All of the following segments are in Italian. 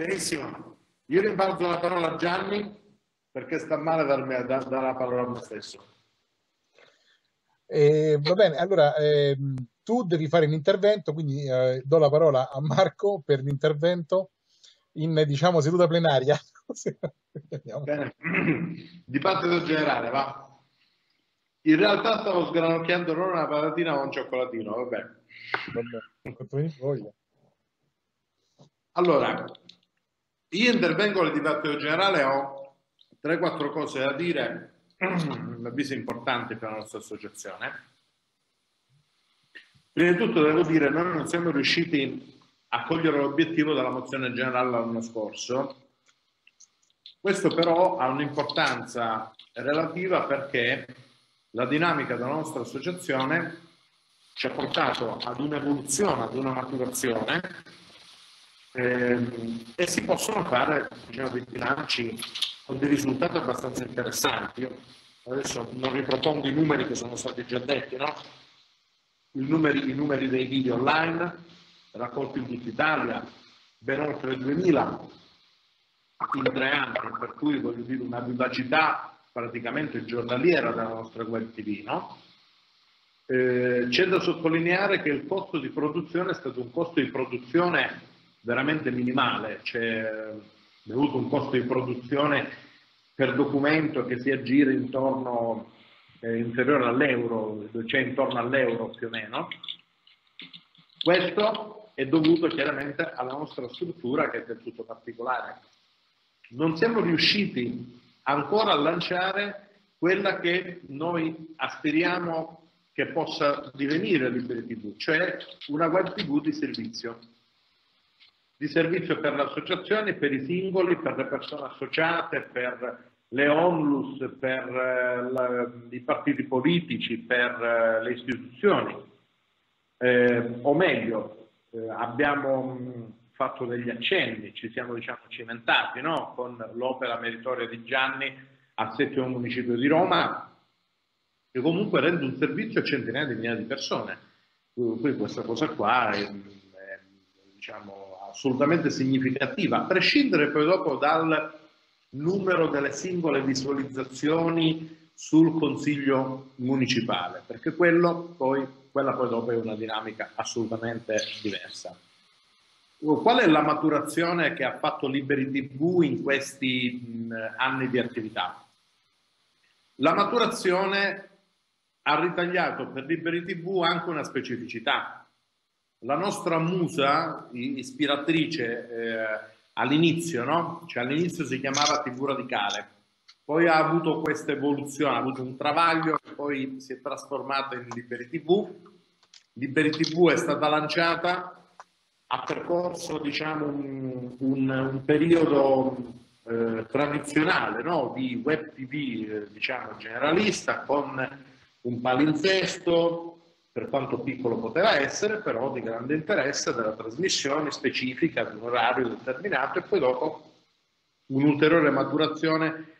Benissimo. Io rimbalzo la parola a Gianni perché sta male darmi, da, dare la parola a me stesso. Eh, va bene, allora eh, tu devi fare un intervento, quindi eh, do la parola a Marco per l'intervento in diciamo seduta plenaria. bene. Dibattito generale, va. In realtà stavo sgranocchiando non una patatina ma un cioccolatino, vabbè. vabbè. Allora, io intervengo nel dibattito generale, ho 3-4 cose da dire, a avviso importanti per la nostra associazione. Prima di tutto devo dire, che noi non siamo riusciti a cogliere l'obiettivo della mozione generale l'anno scorso. Questo però ha un'importanza relativa perché la dinamica della nostra associazione ci ha portato ad un'evoluzione, ad una maturazione e si possono fare diciamo, dei bilanci con dei risultati abbastanza interessanti. Io adesso non ripropongo i numeri che sono stati già detti, no? I numeri, I numeri dei video online raccolti in tutta Italia, ben oltre 2000 in tre anni, per cui voglio dire una vivacità praticamente giornaliera della nostra web TV, no? eh, c'è da sottolineare che il costo di produzione è stato un costo di produzione veramente minimale, c'è avuto un costo di produzione per documento che si aggira intorno eh, inferiore all'euro, cioè intorno all'euro più o meno. Questo è dovuto chiaramente alla nostra struttura che è del tutto particolare. Non siamo riusciti ancora a lanciare quella che noi aspiriamo che possa divenire Liberi TV, cioè una web TV di servizio. Di servizio per le associazioni, per i singoli, per le persone associate, per le onlus, per eh, la, i partiti politici, per eh, le istituzioni. Eh, o meglio, eh, abbiamo fatto degli accenni, ci siamo diciamo, cimentati no? con l'opera meritoria di Gianni al settimo municipio di Roma, che comunque rende un servizio a centinaia di migliaia di persone. Quindi questa cosa qua è, è diciamo, assolutamente significativa, a prescindere poi dopo dal numero delle singole visualizzazioni sul consiglio municipale, perché poi, quella poi dopo è una dinamica assolutamente diversa. Qual è la maturazione che ha fatto Liberi TV in questi anni di attività? La maturazione ha ritagliato per Liberi TV anche una specificità. La nostra musa ispiratrice eh, all'inizio, no? cioè all'inizio si chiamava TV Radicale, poi ha avuto questa evoluzione, ha avuto un travaglio poi si è trasformata in Liberi TV. Liberi TV è stata lanciata ha percorso diciamo, un, un, un periodo eh, tradizionale no? di web tv eh, diciamo, generalista con un palinsesto per quanto piccolo poteva essere, però di grande interesse della trasmissione specifica di un orario determinato e poi dopo un'ulteriore maturazione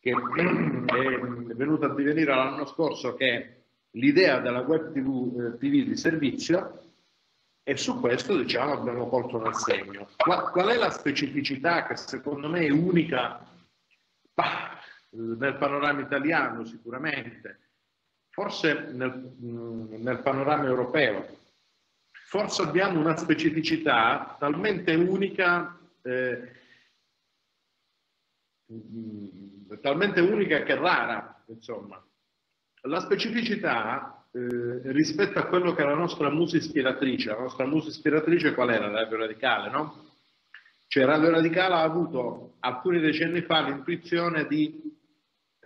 che è venuta a divenire l'anno scorso che è l'idea della web tv, eh, TV di servizio e su questo diciamo, abbiamo colto nel segno. Qual, qual, è la specificità che secondo me è unica bah, nel panorama italiano sicuramente, forse nel, nel panorama europeo? Forse abbiamo una specificità talmente unica, eh, talmente unica che rara, insomma. La specificità eh, rispetto a quello che è la nostra musa ispiratrice. La nostra musa ispiratrice qual era? Radio Radicale, no? Cioè Radio Radicale ha avuto alcuni decenni fa l'intuizione di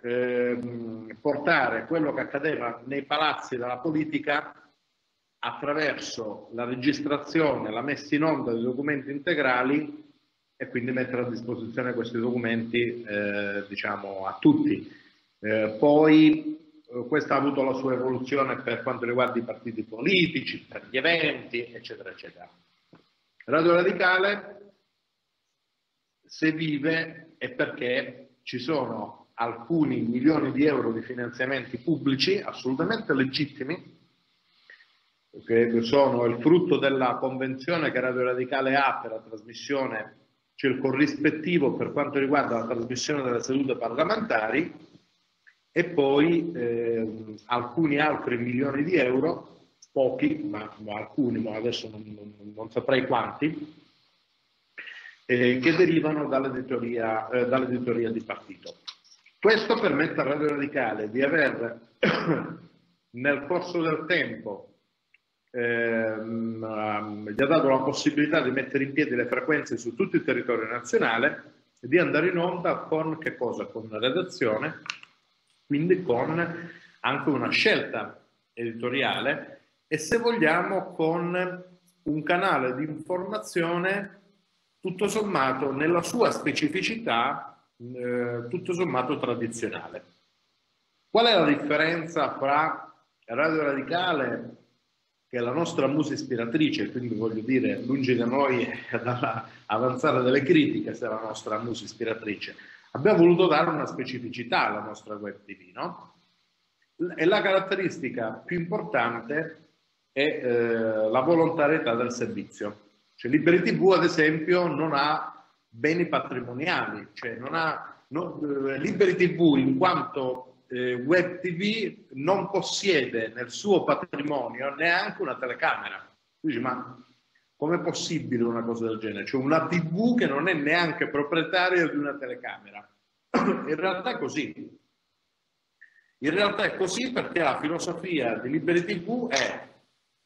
eh, portare quello che accadeva nei palazzi della politica attraverso la registrazione, la messa in onda di documenti integrali e quindi mettere a disposizione questi documenti eh, diciamo a tutti. Eh, poi eh, questa ha avuto la sua evoluzione per quanto riguarda i partiti politici, per gli eventi, eccetera, eccetera. Radio Radicale, se vive, è perché ci sono alcuni milioni di euro di finanziamenti pubblici assolutamente legittimi, che sono il frutto della convenzione che Radio Radicale ha per la trasmissione c'è il corrispettivo per quanto riguarda la trasmissione delle sedute parlamentari e poi eh, alcuni altri milioni di euro, pochi, ma, ma alcuni, ma adesso non, non, non saprei quanti, eh, che derivano dall'editoria, eh, dall'editoria di partito. Questo permette a Radio Radicale di aver nel corso del tempo ehm, gli ha dato la possibilità di mettere in piedi le frequenze su tutto il territorio nazionale e di andare in onda con che cosa? Con una redazione, quindi con anche una scelta editoriale e se vogliamo con un canale di informazione tutto sommato nella sua specificità eh, tutto sommato tradizionale. Qual è la differenza fra Radio Radicale che è la nostra musa ispiratrice, quindi voglio dire, lungi da noi avanzare delle critiche se è la nostra musa ispiratrice. Abbiamo voluto dare una specificità alla nostra web TV, no? E la caratteristica più importante è eh, la volontarietà del servizio. Cioè, Liberi TV, ad esempio, non ha beni patrimoniali, cioè non ha, no, eh, Liberi TV in quanto eh, Web TV non possiede nel suo patrimonio neanche una telecamera. Tu dici, ma com'è possibile una cosa del genere? Cioè una TV che non è neanche proprietaria di una telecamera. In realtà è così. In realtà è così perché la filosofia di Liberi TV è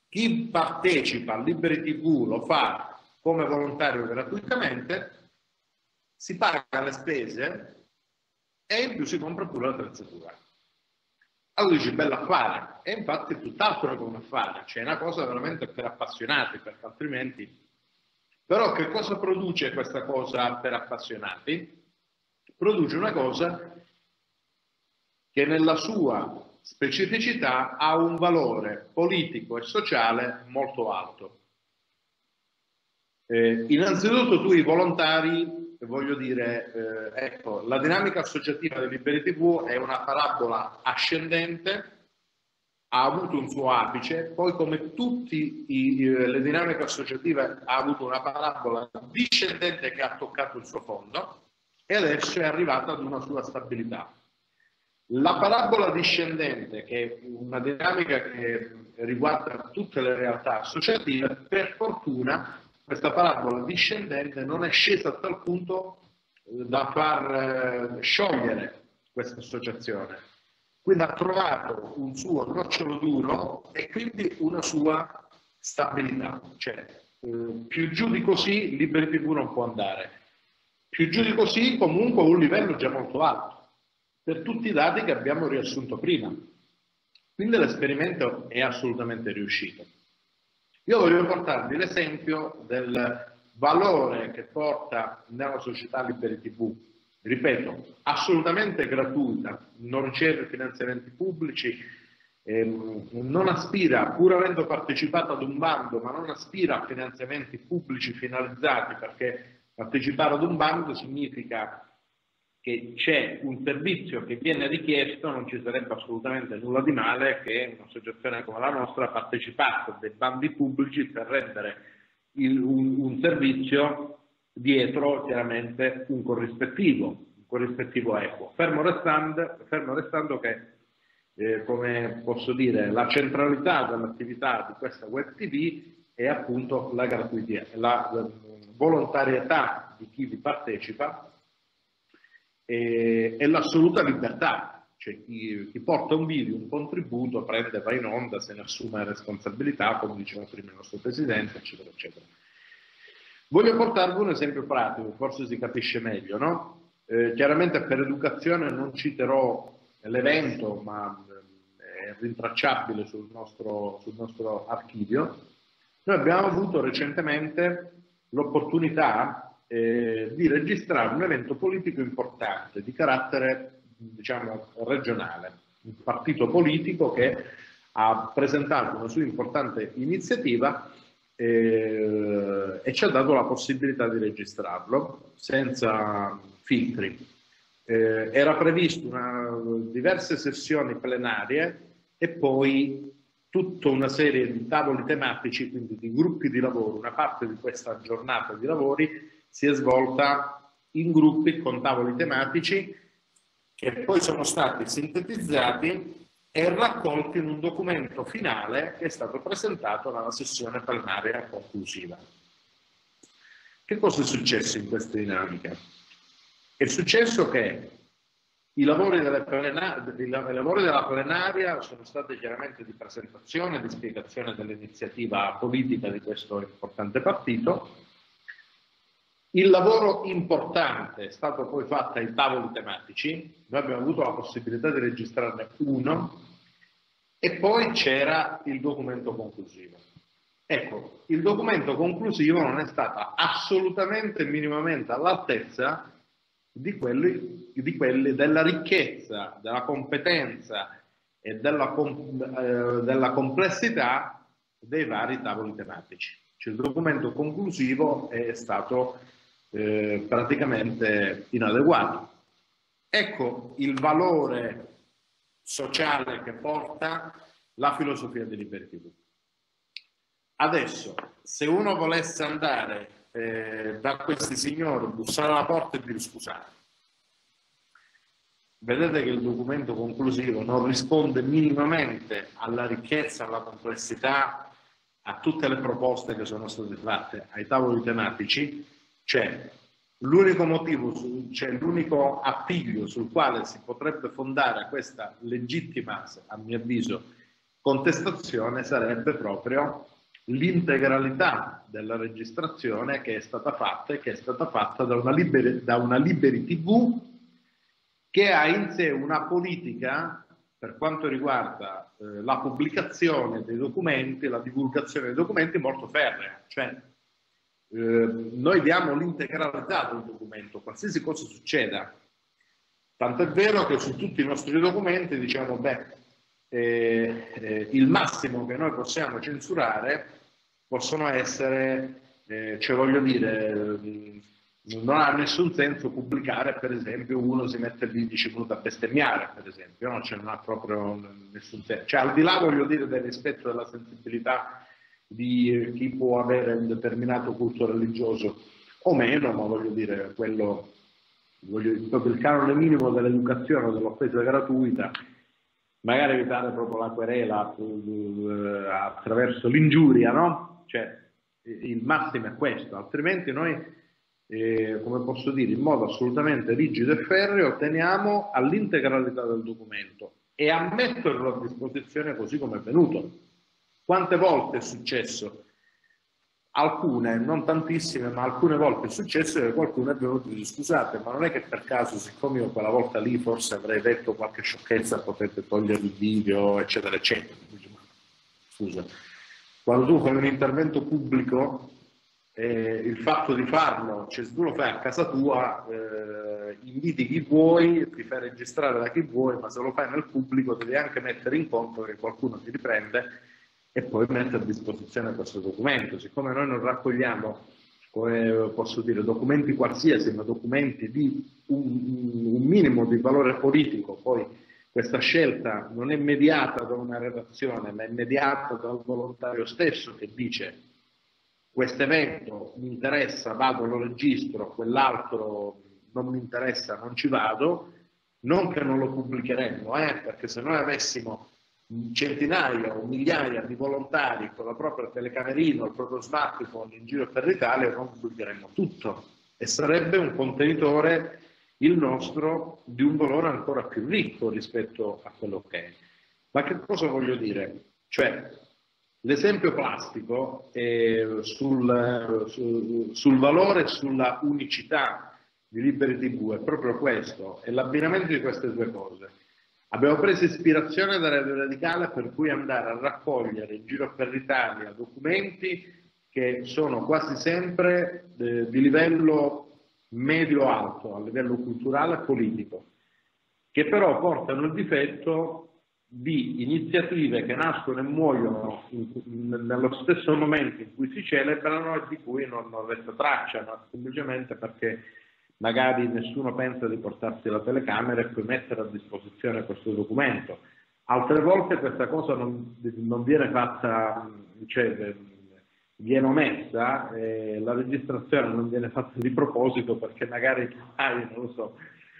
chi partecipa a Liberi TV lo fa come volontario gratuitamente, si paga le spese e in più si compra pure l'attrezzatura. Allora dici, bello affare, e infatti è tutt'altro che un affare, cioè è una cosa veramente per appassionati, perché altrimenti... Però che cosa produce questa cosa per appassionati? Produce una cosa che nella sua specificità ha un valore politico e sociale molto alto. Eh, innanzitutto tu i volontari voglio dire, eh, ecco, la dinamica associativa del Liberi TV è una parabola ascendente, ha avuto un suo apice, poi come tutte le dinamiche associative ha avuto una parabola discendente che ha toccato il suo fondo e adesso è arrivata ad una sua stabilità. La parabola discendente, che è una dinamica che riguarda tutte le realtà associative, per fortuna questa parabola discendente non è scesa a tal punto da far eh, sciogliere questa associazione. Quindi ha trovato un suo nocciolo duro e quindi una sua stabilità. Cioè, eh, più giù di così Liberi TV non può andare. Più giù di così comunque un livello già molto alto, per tutti i dati che abbiamo riassunto prima. Quindi l'esperimento è assolutamente riuscito. Io voglio portarvi l'esempio del valore che porta nella società Liberi TV. Ripeto, assolutamente gratuita, non riceve finanziamenti pubblici, ehm, non aspira, pur avendo partecipato ad un bando, ma non aspira a finanziamenti pubblici finalizzati perché partecipare ad un bando significa che c'è un servizio che viene richiesto, non ci sarebbe assolutamente nulla di male che un'associazione come la nostra partecipasse a dei bandi pubblici per rendere il, un, un, servizio dietro chiaramente un corrispettivo, un corrispettivo equo. Fermo restando, fermo restando che, eh, come posso dire, la centralità dell'attività di questa web TV è appunto la gratuità, la, la volontarietà di chi vi partecipa e, e l'assoluta libertà. Cioè chi, chi, porta un video, un contributo, prende, va in onda, se ne assume responsabilità, come diceva prima il nostro Presidente, eccetera, eccetera. Voglio portarvi un esempio pratico, forse si capisce meglio, no? Eh, chiaramente per educazione non citerò l'evento, ma eh, è rintracciabile sul nostro, sul nostro archivio. Noi abbiamo avuto recentemente l'opportunità eh, di registrare un evento politico importante di carattere diciamo, regionale, un partito politico che ha presentato una sua importante iniziativa eh, e ci ha dato la possibilità di registrarlo senza filtri. Eh, era previsto una, diverse sessioni plenarie e poi tutta una serie di tavoli tematici, quindi di gruppi di lavoro. Una parte di questa giornata di lavori si è svolta in gruppi con tavoli tematici che poi sono stati sintetizzati e raccolti in un documento finale che è stato presentato nella sessione plenaria conclusiva. Che cosa è successo in questa dinamica? È successo che i lavori, plenar- i lavori, della plenaria sono stati chiaramente di presentazione, di spiegazione dell'iniziativa politica di questo importante partito. Il lavoro importante è stato poi fatto ai tavoli tematici, noi abbiamo avuto la possibilità di registrarne uno e poi c'era il documento conclusivo. Ecco, il documento conclusivo non è stato assolutamente minimamente all'altezza di quelli, di quelli della ricchezza, della competenza e della, eh, della complessità dei vari tavoli tematici. Cioè, il documento conclusivo è stato eh, praticamente inadeguato. Ecco il valore sociale che porta la filosofia di Liberty TV. Adesso, se uno volesse andare eh, da questi signori, bussare alla porta e dire scusate. Vedete che il documento conclusivo non risponde minimamente alla ricchezza, alla complessità, a tutte le proposte che sono state fatte ai tavoli tematici, cioè l'unico motivo, cioè l'unico appiglio sul quale si potrebbe fondare questa legittima, a mio avviso, contestazione sarebbe proprio l'integralità della registrazione che è stata fatta e che è stata fatta da una, liberi, da una Liberi TV che ha in sé una politica per quanto riguarda eh, la pubblicazione dei documenti, la divulgazione dei documenti molto ferrea. Cioè, eh, noi diamo l'integralità del documento, qualsiasi cosa succeda. Tanto è vero che su tutti i nostri documenti diciamo, beh, eh, eh, il massimo che noi possiamo censurare possono essere, eh, cioè voglio dire, non ha nessun senso pubblicare, per esempio, uno si mette lì 10 minuti a bestemmiare, per esempio, no? cioè non ha proprio nessun senso. Cioè, al di là, voglio dire, del rispetto della sensibilità di chi può avere un determinato culto religioso o meno, ma voglio dire, quello, voglio, proprio il canone minimo dell'educazione, dell'offesa gratuita, magari evitare proprio la querela uh, attraverso l'ingiuria, no? Cioè, il massimo è questo, altrimenti noi, eh, come posso dire, in modo assolutamente rigido e ferreo otteniamo all'integralità del documento e a metterlo a disposizione così come è venuto. Quante volte è successo alcune, non tantissime, ma alcune volte è successo che qualcuno è venuto e dice scusate, ma non è che per caso, siccome io quella volta lì forse avrei detto qualche sciocchezza, potete togliere il video, eccetera, eccetera. Scusa, quando tu fai un intervento pubblico, eh, il fatto di farlo, cioè se tu lo fai a casa tua, eh, inviti chi vuoi, ti fai registrare da chi vuoi, ma se lo fai nel pubblico devi anche mettere in conto che qualcuno ti riprende e poi mette a disposizione questo documento. Siccome noi non raccogliamo, come posso dire, documenti qualsiasi, ma documenti di un, un minimo di valore politico, poi questa scelta non è mediata da una redazione, ma è mediata dal volontario stesso che dice questo evento mi interessa, vado, lo registro, quell'altro non mi interessa, non ci vado, non che non lo pubblicheremmo, eh, perché se noi avessimo centinaia o migliaia di volontari con la propria telecamerina, il proprio smartphone in giro per l'Italia, non pubblicheremmo tutto e sarebbe un contenitore il nostro di un valore ancora più ricco rispetto a quello che è. Ma che cosa voglio dire? Cioè, l'esempio plastico sul, sul, sul valore e sulla unicità di Liberi TV è proprio questo, è l'abbinamento di queste due cose Abbiamo preso ispirazione da Radio Radicale per cui andare a raccogliere in giro per l'Italia documenti che sono quasi sempre eh, di livello medio-alto, a livello culturale e politico, che però portano il difetto di iniziative che nascono e muoiono in, in, nello stesso momento in cui si celebrano e di cui non, non resta traccia, ma semplicemente perché magari nessuno pensa di portarsi la telecamera e poi mettere a disposizione questo documento. Altre volte questa cosa non, non viene fatta, cioè, viene omessa, eh, la registrazione non viene fatta di proposito perché magari, ah, non lo so,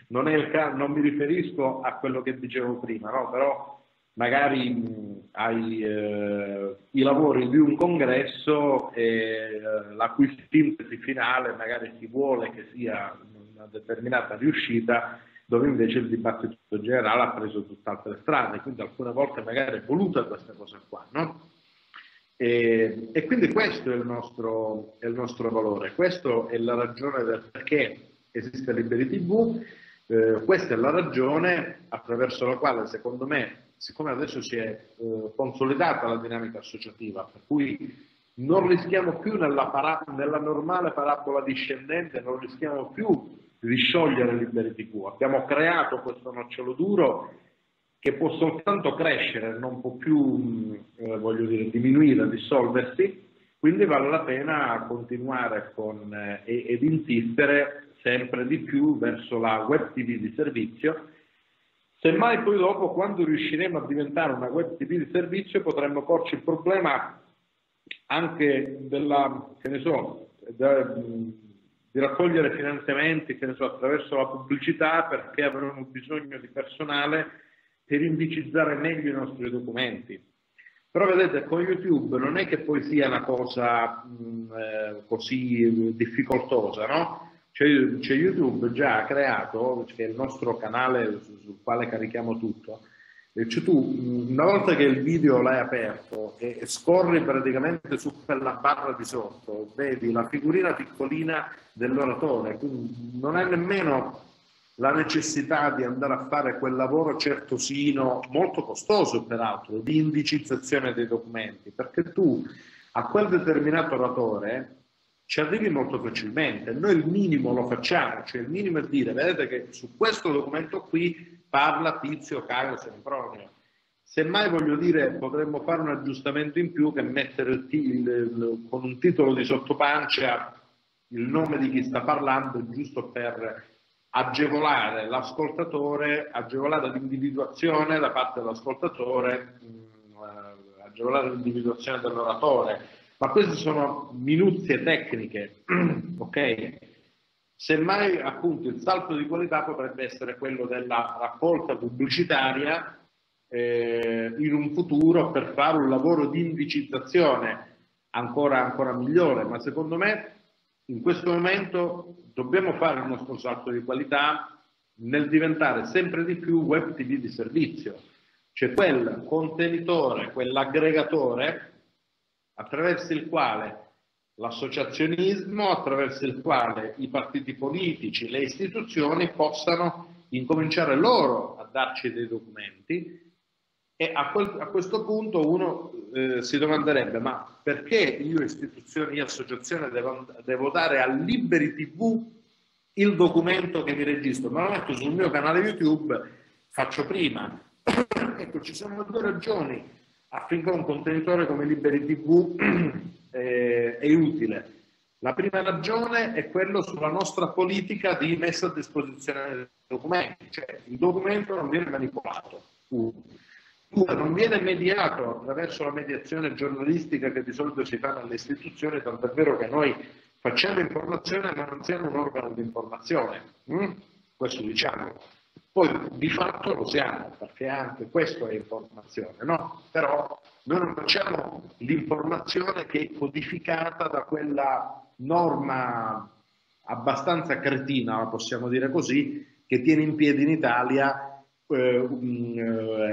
non, caso, non mi riferisco a quello che dicevo prima, no? però magari mh, hai eh, i lavori di un congresso e eh, la cui sintesi finale magari si vuole che sia una determinata riuscita dove invece il dibattito generale ha preso tutt'altre strade, quindi alcune volte magari è voluta questa cosa qua, no? E, e, quindi questo è il, nostro, è il nostro valore, questa è la ragione del perché esiste Liberi TV, eh, questa è la ragione attraverso la quale secondo me, siccome adesso si è eh, consolidata la dinamica associativa, per cui non rischiamo più nella, para- nella normale parabola discendente, non rischiamo più di sciogliere Liberi TV. Abbiamo creato questo nocciolo duro che può soltanto crescere, non può più, eh, voglio dire, diminuire, dissolversi, quindi vale la pena continuare con, eh, ed insistere sempre di più verso la web TV di servizio. Semmai poi dopo, quando riusciremo a diventare una web TV di servizio, potremmo porci il problema anche della, so, da, di raccogliere finanziamenti so, attraverso la pubblicità perché avremo bisogno di personale per indicizzare meglio i nostri documenti. Però vedete, con YouTube non è che poi sia una cosa mh, eh, così difficoltosa, no? Cioè, cioè, YouTube già ha creato, che è il nostro canale sul quale carichiamo tutto, cioè tu una volta che il video l'hai aperto e scorri praticamente su quella barra di sotto, vedi la figurina piccolina dell'oratore, quindi non hai nemmeno la necessità di andare a fare quel lavoro certosino, molto costoso peraltro, di indicizzazione dei documenti, perché tu a quel determinato oratore ci arrivi molto facilmente. Noi il minimo lo facciamo, cioè il minimo è dire, vedete che su questo documento qui parla Tizio Caio Sempronio. Semmai voglio dire, potremmo fare un aggiustamento in più che mettere il, il, il, con un titolo di sottopancia il nome di chi sta parlando, giusto per agevolare l'ascoltatore, agevolare l'individuazione da parte dell'ascoltatore, mm, eh, agevolare l'individuazione dell'oratore. Ma queste sono minuzie tecniche, ok? Semmai appunto il salto di qualità potrebbe essere quello della raccolta pubblicitaria eh, in un futuro per fare un lavoro di indicizzazione ancora, ancora migliore, ma secondo me in questo momento dobbiamo fare il nostro salto di qualità nel diventare sempre di più web TV di servizio, cioè quel contenitore, quell'aggregatore attraverso il quale l'associazionismo attraverso il quale i partiti politici, le istituzioni possano incominciare loro a darci dei documenti e a, quel, a questo punto uno eh, si domanderebbe ma perché io istituzioni, io associazione devo, devo dare a Liberi TV il documento che mi registro, ma lo metto sul mio canale YouTube, faccio prima. ecco, ci sono due ragioni affinché un contenitore come Liberi TV eh, è utile. La prima ragione è quello sulla nostra politica di messa a disposizione dei documenti, cioè il documento non viene manipolato. Uno. Non viene mediato attraverso la mediazione giornalistica che di solito si fa nelle istituzioni, tant'è vero che noi facciamo informazione ma non siamo un organo di informazione. Mm? Questo diciamo. Poi di fatto lo siamo, perché anche questo è informazione, no? Però noi non facciamo l'informazione che è codificata da quella norma abbastanza cretina, possiamo dire così, che tiene in piedi in Italia, eh,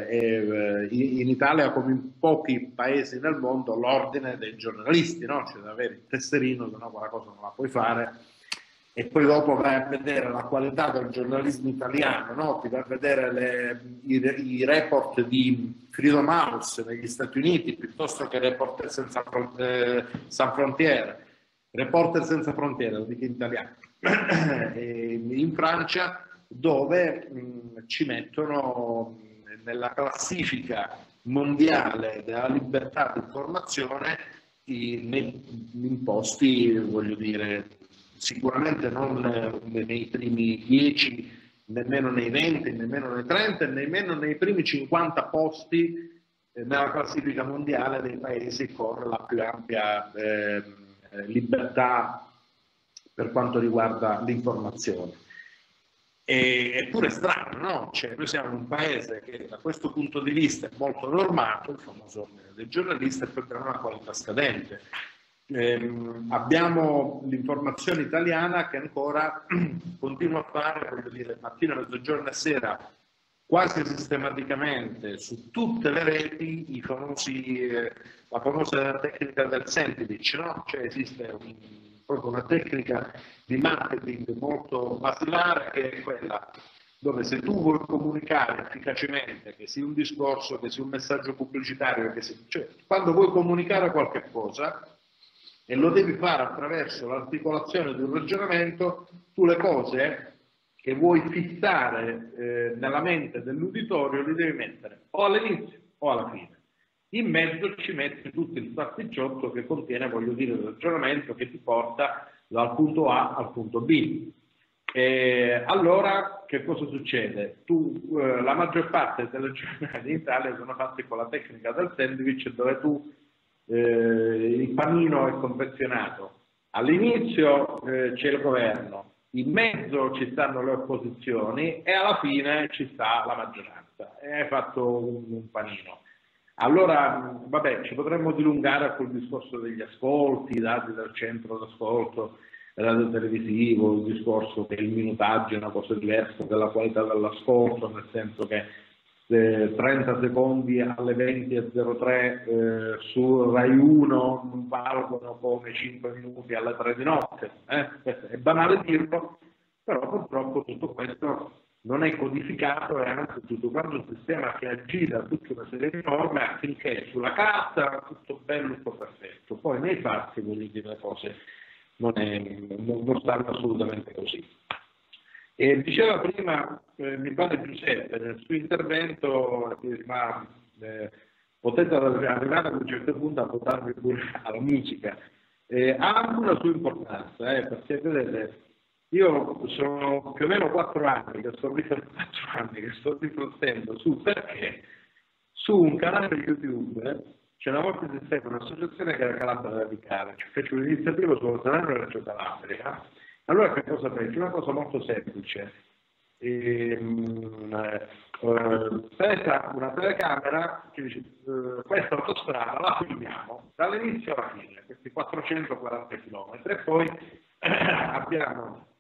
eh, in Italia come in pochi paesi nel mondo, l'ordine dei giornalisti, no? Cioè da avere il tesserino, se no quella cosa non la puoi fare e poi dopo vai a vedere la qualità del giornalismo italiano, no? ti vai a vedere le, i, i, report di Freedom House negli Stati Uniti piuttosto che Reporter Senza eh, San Frontiere, Reporter Senza Frontiere, lo dico in italiano, in Francia dove mh, ci mettono nella classifica mondiale della libertà di informazione in posti, voglio dire, sicuramente non nei primi 10, nemmeno nei 20, nemmeno nei 30, nemmeno nei primi 50 posti eh, nella classifica mondiale dei paesi con la più ampia eh, libertà per quanto riguarda l'informazione. eppure è strano, no? Cioè, noi siamo un paese che da questo punto di vista è molto normato, il famoso dei giornalisti, e poi abbiamo una qualità scadente. Eh, abbiamo l'informazione italiana che ancora continua a fare, voglio dire, mattina, mezzogiorno e sera, quasi sistematicamente su tutte le reti famosi, eh, la famosa tecnica del sandwich, no? Cioè esiste un, proprio una tecnica di marketing molto basilare che è quella dove se tu vuoi comunicare efficacemente, che sia un discorso, che sia un messaggio pubblicitario, sia, cioè quando vuoi comunicare qualche cosa, e lo devi fare attraverso l'articolazione di un ragionamento, tu le cose che vuoi fissare eh, nella mente dell'uditorio li devi mettere o all'inizio o alla fine. In mezzo ci metti tutto il pasticciotto che contiene, voglio dire, il ragionamento che ti porta dal punto A al punto B. E allora che cosa succede? Tu, eh, la maggior parte delle giornate in Italia sono fatte con la tecnica del sandwich dove tu il panino è confezionato. All'inizio eh, c'è il governo, in mezzo ci stanno le opposizioni e alla fine ci sta la maggioranza. Hai fatto un, un panino. Allora, vabbè, ci potremmo dilungare sul discorso degli ascolti, dati del centro d'ascolto radio televisivo, il discorso che il minutaggio è una cosa diversa della qualità dell'ascolto, nel senso che 30 secondi alle 20.03 eh, su Rai 1 non valgono come 5 minuti alle 3 di notte. Eh? È banale dirlo, però purtroppo tutto questo non è codificato e anzi tutto quanto un sistema che aggira tutta una serie di norme affinché sulla carta tutto bello, tutto perfetto. Poi nei fatti, voglio dire, le cose non, è, non stanno assolutamente così. E diceva prima, eh, mi pare Giuseppe, nel suo intervento, eh, ma eh, potete arrivare ad un certo punto a votarvi pure alla musica. Ha anche una sua importanza, eh, perché vedete, io sono più o meno quattro anni che sto, anni che sto riflettendo su perché su un canale YouTube c'è una volta esisteva un'associazione che era Calabria Radicale, cioè fece un'iniziativa sullo Salerno Reggio Calabria allora che cosa fece? Una cosa molto semplice. E, um, uh, pesa una telecamera che dice uh, questa autostrada la filmiamo dall'inizio alla fine, questi 440 km e poi abbiamo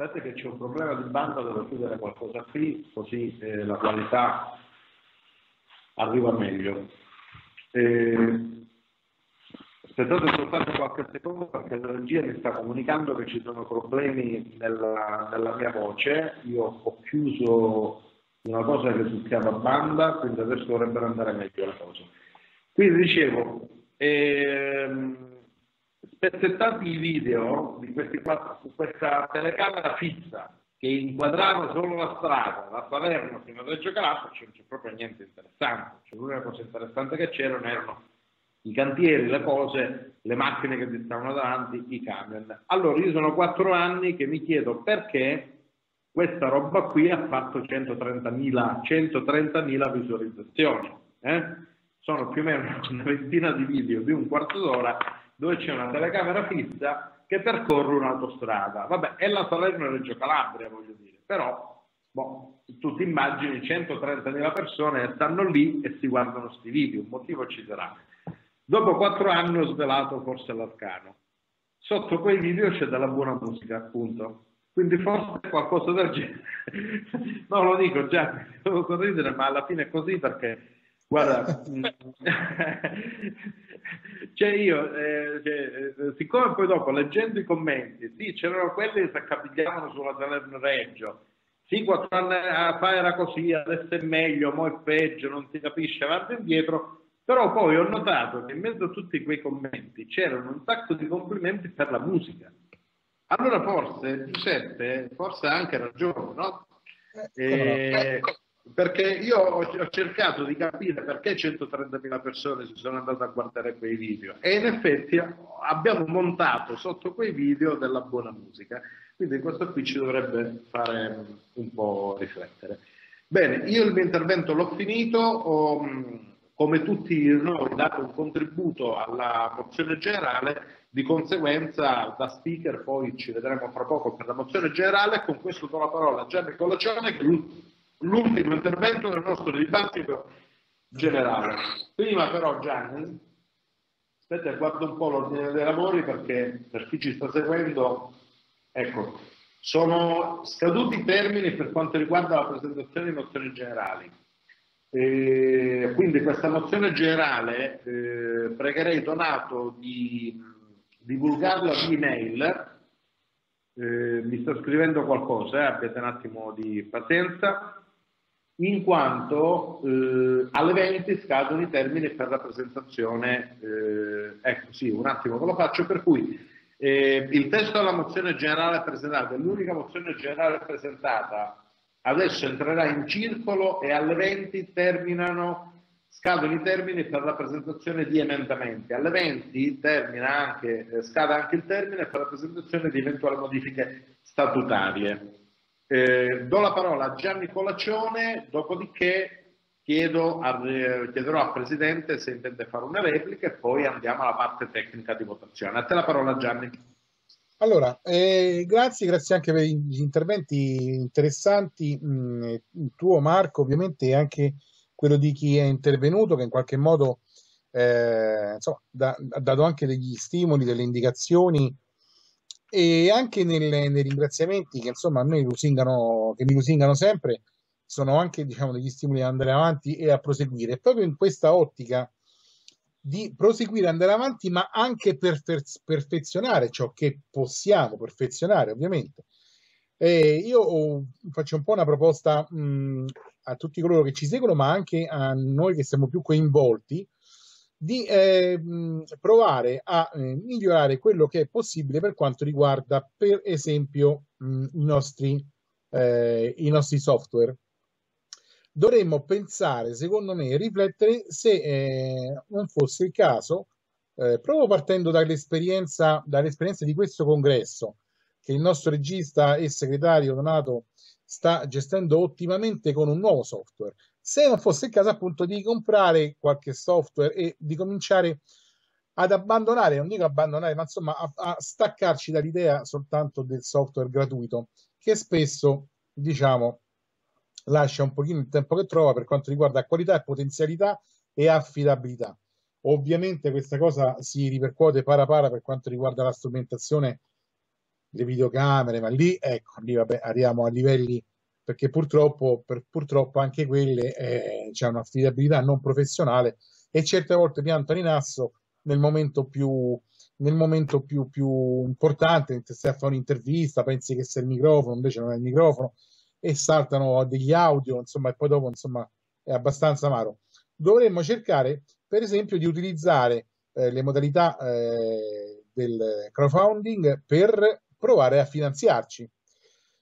Aspetta che c'è un problema di banda, devo chiudere qualcosa qui, così eh, la qualità arriva meglio. Eh, Aspettate soltanto qualche secondo perché la regia mi sta comunicando che ci sono problemi nella, nella mia voce. Io ho chiuso una cosa che succhiava a banda, quindi adesso dovrebbero andare meglio le cose. Quindi dicevo, ehm, spezzettati i video di su questa telecamera fissa che inquadrava solo la strada da Salerno fino a Reggio Calabria, non c'è proprio niente interessante. Cioè, l'unica cosa interessante che c'erano erano i cantieri, le cose, le macchine che ti stavano davanti, i camion. Allora io sono quattro anni che mi chiedo perché questa roba qui ha fatto 130.000, 130.000 visualizzazioni. Eh? Sono più o meno una ventina di video di un quarto d'ora dove c'è una telecamera fissa che percorre un'autostrada. Vabbè, è la Salerno-Reggio Calabria, voglio dire, però boh, tu ti immagini 130.000 persone stanno lì e si guardano questi video, un motivo ci sarà. Dopo quattro anni ho svelato forse l'arcano. Sotto quei video c'è della buona musica, appunto. Quindi forse qualcosa del genere. no, lo dico già, devo sorridere, ma alla fine è così perché, guarda, cioè io, eh, cioè, eh, siccome poi dopo leggendo i commenti, sì, c'erano quelli che si accapigliavano sulla Salerno Reggio, sì, quattro anni fa era così, adesso è meglio, mo è peggio, non si capisce avanti e indietro, però poi ho notato che in mezzo a tutti quei commenti c'erano un sacco di complimenti per la musica. Allora forse Giuseppe, forse ha anche ragione, no? Eh, ecco. perché io ho, ho, cercato di capire perché 130.000 persone si sono andate a guardare quei video e in effetti abbiamo montato sotto quei video della buona musica. Quindi questo qui ci dovrebbe fare un po' riflettere. Bene, io il mio intervento l'ho finito, ho, come tutti noi, dato un contributo alla mozione generale, di conseguenza da speaker poi ci vedremo fra poco per la mozione generale con questo do la parola a Gianni Colacione che è l'ultimo intervento del nostro dibattito generale. Prima però Gianni, aspetta guardo un po' l'ordine dei lavori perché per chi ci sta seguendo, ecco, sono scaduti i termini per quanto riguarda la presentazione di mozioni generali. E quindi questa mozione generale eh, pregherei Donato di divulgarla via email. Eh, mi sta scrivendo qualcosa, eh, abbiate un attimo di pazienza in quanto eh, alle 20 scadono i termini per la presentazione, eh, ecco sì, un attimo ve lo faccio, per cui eh, il testo della mozione generale presentata è l'unica mozione generale presentata, adesso entrerà in circolo e alle 20 terminano, scadono i termini per la presentazione di emendamenti, alle 20 termina anche, eh, scade anche il termine per la presentazione di eventuali modifiche statutarie. Eh, do la parola a Gianni Colaccione, dopodiché chiedo a, eh, chiederò al Presidente se intende fare una replica e poi andiamo alla parte tecnica di votazione. A te la parola Gianni. Allora, eh, grazie, grazie anche per gli interventi interessanti, mh, mm, il tuo Marco ovviamente e anche quello di chi è intervenuto che in qualche modo eh, insomma, da, ha dato anche degli stimoli, delle indicazioni e anche nel, nei ringraziamenti che insomma a noi lusingano, che mi lusingano sempre sono anche diciamo degli stimoli ad andare avanti e a proseguire. Proprio in questa ottica di proseguire andare avanti ma anche per perfezionare ciò che possiamo perfezionare ovviamente e io faccio un po' una proposta mh, a tutti coloro che ci seguono ma anche a noi che siamo più coinvolti di eh, provare a eh, migliorare quello che è possibile per quanto riguarda, per esempio, mh, i, nostri, eh, i nostri software. Dovremmo pensare, secondo me, riflettere se eh, non fosse il caso, eh, proprio partendo dall'esperienza, dall'esperienza di questo congresso, che il nostro regista e segretario Donato sta gestendo ottimamente con un nuovo software. Se non fosse il caso appunto di comprare qualche software e di cominciare ad abbandonare, non dico abbandonare, ma insomma a, a staccarci dall'idea soltanto del software gratuito, che spesso, diciamo, lascia un pochino il tempo che trova per quanto riguarda qualità, potenzialità e affidabilità. Ovviamente questa cosa si ripercuote para para per quanto riguarda la strumentazione, le videocamere, ma lì, ecco, lì vabbè, arriviamo a livelli perché purtroppo, per, purtroppo anche quelle eh, c'è un'affidabilità non professionale e certe volte piantano in asso nel momento più, nel momento più, più importante, se stai a fare un'intervista, pensi che sia il microfono, invece non è il microfono, e saltano degli audio, insomma, e poi dopo, insomma, è abbastanza amaro. Dovremmo cercare, per esempio, di utilizzare eh, le modalità eh, del crowdfunding per provare a finanziarci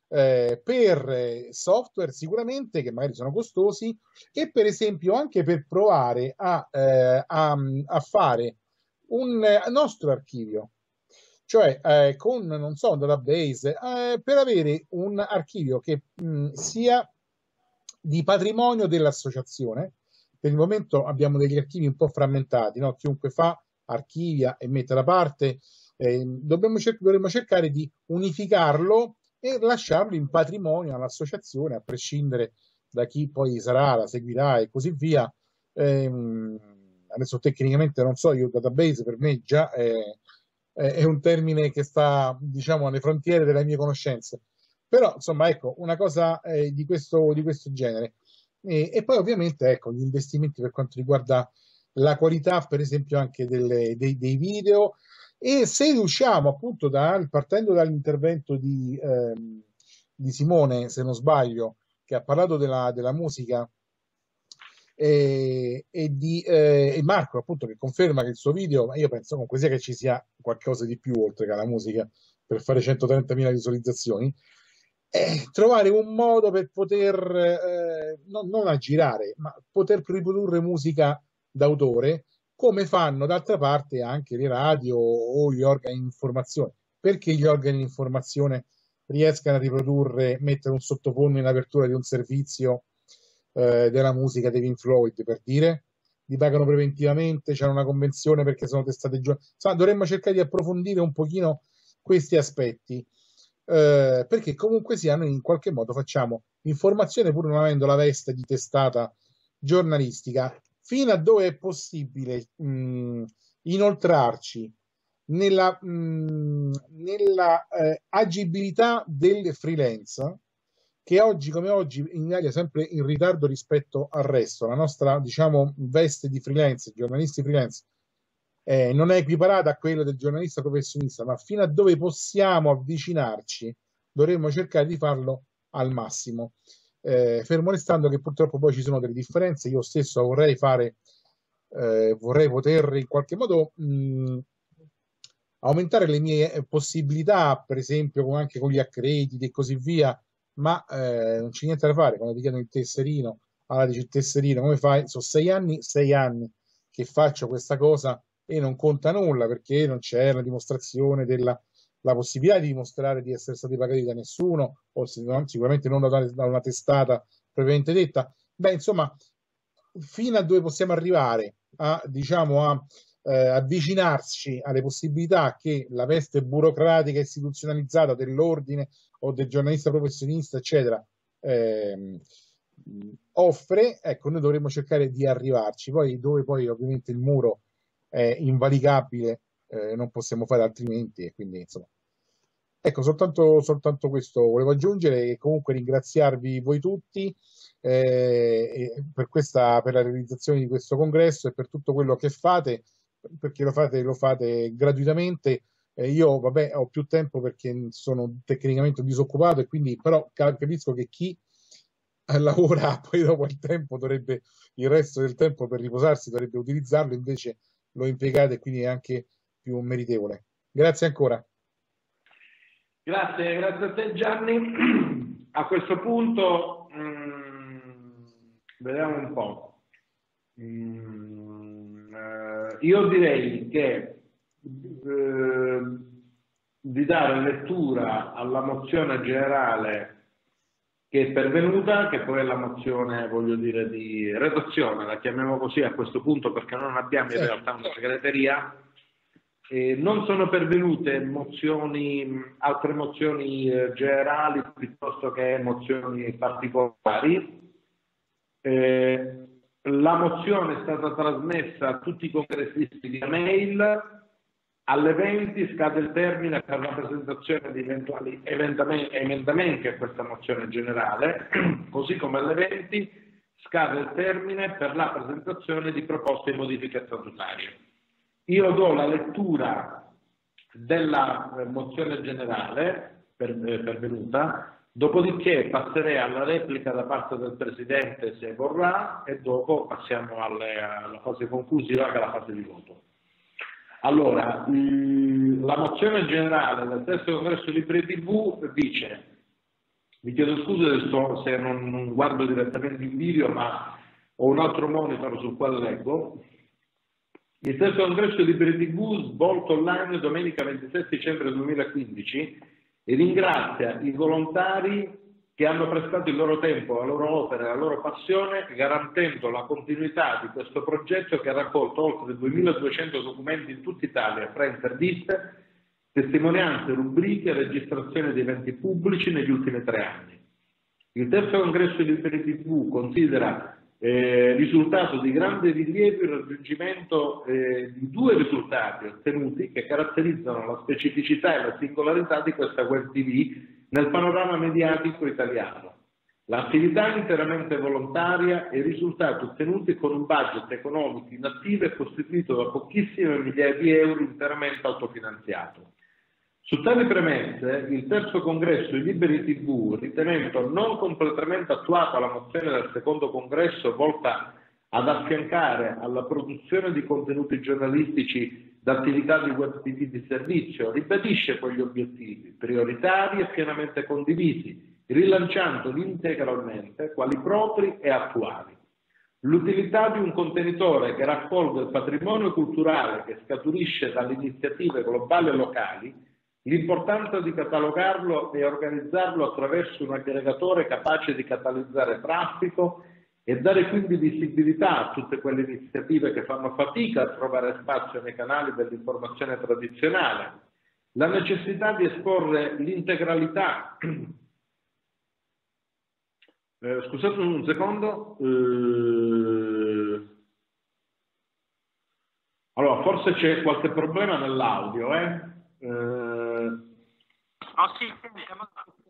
eh, per software sicuramente che magari sono costosi e per esempio anche per provare a, eh, a, a fare un nostro archivio cioè eh, con non so un database eh, per avere un archivio che mh, sia di patrimonio dell'associazione per il momento abbiamo degli archivi un po' frammentati no? chiunque fa archivia e mette da parte eh, dobbiamo cer- dovremmo cercare di unificarlo e lasciarlo in patrimonio all'associazione, a prescindere da chi poi sarà, la seguirà e così via. Ehm, adesso tecnicamente non so, io database per me già è, è, un termine che sta, diciamo, alle frontiere delle mie conoscenze. Però, insomma, ecco, una cosa eh, di, questo, di questo genere. E, e, poi ovviamente, ecco, gli investimenti per quanto riguarda la qualità, per esempio, anche delle, dei, dei video, e se riusciamo appunto da, partendo dall'intervento di, ehm, di, Simone, se non sbaglio, che ha parlato della, della musica e, e di eh, e Marco appunto che conferma che il suo video, io penso comunque sia che ci sia qualcosa di più oltre che la musica per fare 130.000 visualizzazioni, è trovare un modo per poter eh, non, non aggirare, ma poter riprodurre musica d'autore come fanno d'altra parte anche le radio o gli organi di informazione. Perché gli organi di informazione riescano a riprodurre, mettere un sottofondo in apertura di un servizio eh, della musica dei Pink Floyd, per dire, li pagano preventivamente, c'è una convenzione perché sono testate giù. Insomma, dovremmo cercare di approfondire un pochino questi aspetti, eh, perché comunque sia noi in qualche modo facciamo informazione pur non avendo la veste di testata giornalistica, fino a dove è possibile mh, inoltrarci nella, mh, nella eh, agibilità del freelance che oggi come oggi in Italia è sempre in ritardo rispetto al resto. La nostra, diciamo, veste di freelance, giornalisti freelance, eh, non è equiparata a quella del giornalista professionista, ma fino a dove possiamo avvicinarci dovremmo cercare di farlo al massimo. Eh, fermo restando che purtroppo poi ci sono delle differenze, io stesso vorrei fare, eh, vorrei poter in qualche modo mh, aumentare le mie possibilità, per esempio anche con gli accrediti e così via, ma eh, non c'è niente da fare, quando ti chiedono il tesserino, allora dici il tesserino, come fai? Sono sei anni, sei anni che faccio questa cosa e non conta nulla perché non c'è la dimostrazione della la possibilità di dimostrare di essere stati pagati da nessuno o sicuramente non da, da una testata propriamente detta. Beh, insomma, fino a dove possiamo arrivare a, diciamo, a eh, avvicinarci alle possibilità che la veste burocratica istituzionalizzata dell'ordine o del giornalista professionista, eccetera, eh, offre, ecco, noi dovremmo cercare di arrivarci. Poi, dove poi ovviamente il muro è invalicabile, eh, non possiamo fare altrimenti, e quindi insomma. Ecco, soltanto, soltanto questo volevo aggiungere e comunque ringraziarvi voi tutti eh, per, questa, per la realizzazione di questo congresso e per tutto quello che fate perché lo fate, lo fate gratuitamente. Eh, io, vabbè, ho più tempo perché sono tecnicamente disoccupato e quindi però capisco che chi lavora poi dopo il tempo dovrebbe, il resto del tempo per riposarsi dovrebbe utilizzarlo, invece lo impiegate e quindi è anche più meritevole. Grazie ancora. Grazie, grazie a te Gianni. A questo punto mh, mm, vediamo un po'. Mm, eh, io direi che eh, di dare lettura alla mozione generale che è pervenuta, che poi è la mozione, voglio dire, di redazione, la chiamiamo così a questo punto perché non abbiamo in realtà una segreteria. Eh, non sono pervenute mozioni, altre mozioni eh, generali piuttosto che mozioni particolari. Eh, la mozione è stata trasmessa a tutti i congressisti via mail. Alle 20 scade il termine per la presentazione di eventuali emendamenti a questa mozione generale, così come alle 20 scade il termine per la presentazione di proposte di modifiche statutarie. Io do la lettura della mozione generale pervenuta Dopodiché passerei alla replica da parte del Presidente se vorrà e dopo passiamo alle, alla fase conclusiva che è la fase di voto. Allora, la mozione generale del terzo congresso Libri TV dice, mi chiedo scusa se non, non guardo direttamente il video ma ho un altro monitor sul quale leggo, il terzo congresso Libri TV svolto online domenica 27 dicembre 2015 e ringrazia i volontari che hanno prestato il loro tempo, la loro opera e la loro passione, garantendo la continuità di questo progetto che ha raccolto oltre 2200 documenti in tutta Italia fra interviste, testimonianze, rubriche e registrazioni di eventi pubblici negli ultimi tre anni. Il terzo congresso di Liberi TV considera eh, risultato di grande rilievo il raggiungimento eh, di due risultati ottenuti che caratterizzano la specificità e la singolarità di questa web TV nel panorama mediatico italiano. L'attività interamente volontaria e i risultati ottenuti con un budget economico inattivo e costituito da pochissime migliaia di euro interamente autofinanziato. Su tali premesse, il terzo congresso di Liberi TV, ritenendo non completamente attuata la mozione del secondo congresso volta ad affiancare alla produzione di contenuti giornalistici d'attività di web TV di servizio, ribadisce quegli obiettivi prioritari e pienamente condivisi, rilanciandoli integralmente quali propri e attuali. L'utilità di un contenitore che raccolga il patrimonio culturale che scaturisce dalle iniziative globali e locali L'importanza di catalogarlo e organizzarlo attraverso un aggregatore capace di catalizzare traffico e dare quindi visibilità a tutte quelle iniziative che fanno fatica a trovare spazio nei canali dell'informazione tradizionale, la necessità di esporre l'integralità. Eh, scusate un secondo. Eh... Allora, forse c'è qualche problema nell'audio, eh? eh... Oh, sì,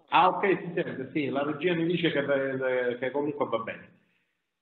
Ah, ok, si sente, sì, la regia mi dice che, che comunque va bene.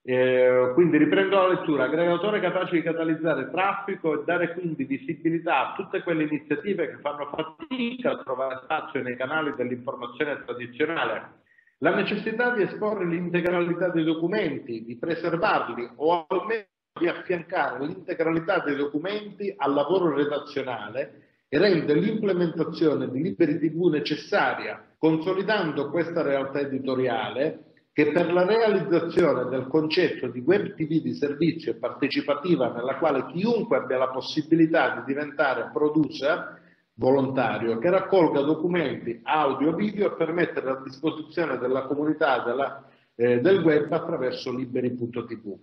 Eh, quindi riprendo la lettura, aggregatore capace di catalizzare traffico e dare quindi visibilità a tutte quelle iniziative che fanno fatica a trovare spazio nei canali dell'informazione tradizionale. La necessità di esporre l'integralità dei documenti, di preservarli o almeno di affiancare l'integralità dei documenti al lavoro redazionale e rende l'implementazione di Liberi TV necessaria, consolidando questa realtà editoriale che per la realizzazione del concetto di web TV di servizio e partecipativa nella quale chiunque abbia la possibilità di diventare producer volontario che raccolga documenti audio video per mettere a disposizione della comunità della, eh, del web attraverso liberi.tv.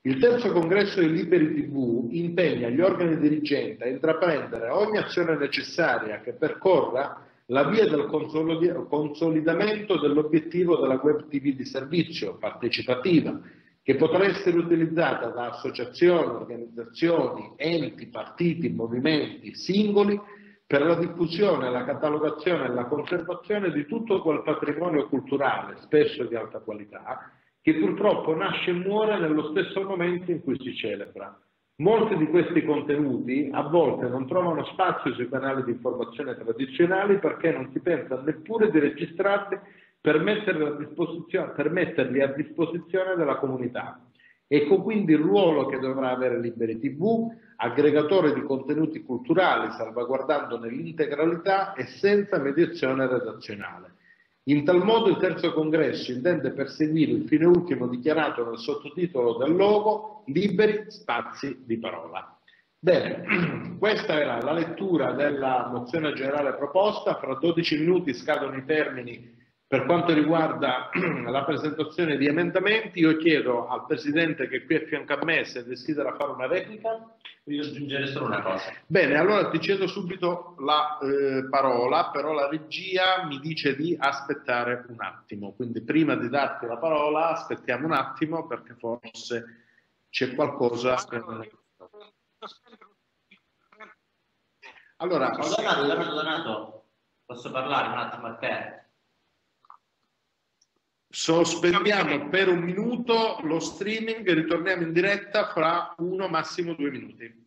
Il terzo congresso di Liberi TV impegna gli organi dirigenti a intraprendere ogni azione necessaria che percorra la via del consolidamento dell'obiettivo della web TV di servizio partecipativa, che potrà essere utilizzata da associazioni, organizzazioni, enti, partiti, movimenti, singoli, per la diffusione, la catalogazione e la conservazione di tutto quel patrimonio culturale, spesso di alta qualità, che purtroppo nasce e muore nello stesso momento in cui si celebra. Molti di questi contenuti a volte non trovano spazio sui canali di informazione tradizionali perché non si pensa neppure di registrarli per metterli a disposizione, metterli a disposizione della comunità. Ecco quindi il ruolo che dovrà avere Liberi TV, aggregatore di contenuti culturali, salvaguardando nell'integralità e senza mediazione redazionale. In tal modo il terzo congresso intende perseguire il fine ultimo dichiarato nel sottotitolo del logo Liberi spazi di parola. Bene, questa era la lettura della mozione generale proposta, fra 12 minuti scadono i termini per quanto riguarda la presentazione di emendamenti, io chiedo al Presidente che qui è fianco a me se desidera fare una replica. Io aggiungere solo una cosa. Bene, allora ti cedo subito la eh, parola, però la regia mi dice di aspettare un attimo, quindi prima di darti la parola aspettiamo un attimo perché forse c'è qualcosa. Allora, Donato, Donato, Donato, posso parlare un attimo a te? Sospendiamo per un minuto lo streaming e ritorniamo in diretta fra uno, massimo due minuti.